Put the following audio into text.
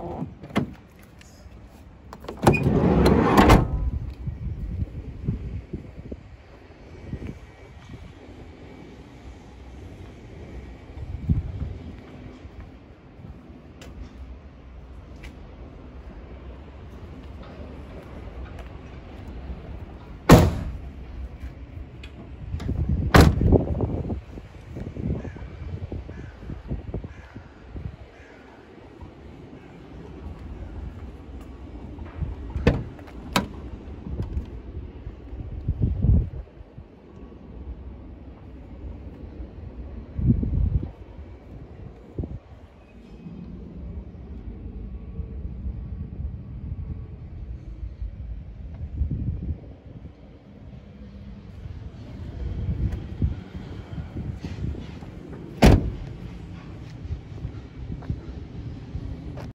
Oh.